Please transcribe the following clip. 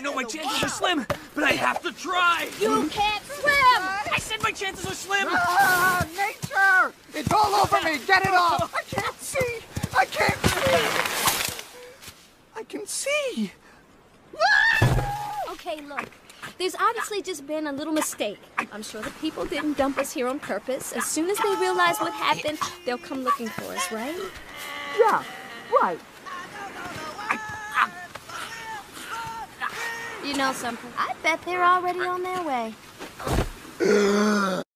I know my chances are slim, but I have to try. You can't swim! I said my chances are slim. Ah, nature! It's all over me. Get it off. I can't see. I can't see. I can see. Okay, look. There's obviously just been a little mistake. I'm sure the people didn't dump us here on purpose. As soon as they realize what happened, they'll come looking for us, right? Yeah, right. You know something? I bet they're already on their way.